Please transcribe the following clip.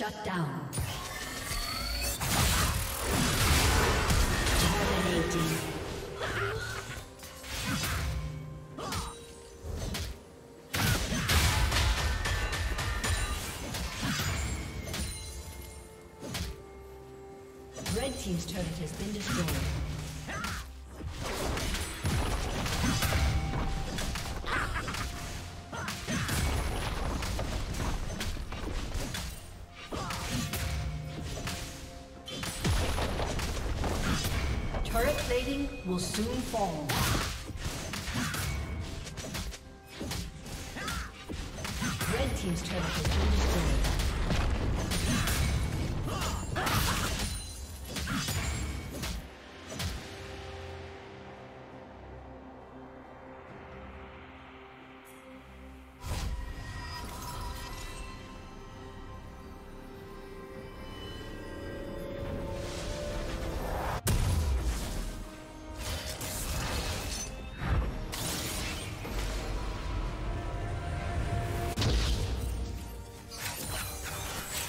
Shut down. Dominating. Red Team's turret has been destroyed. Will soon fall.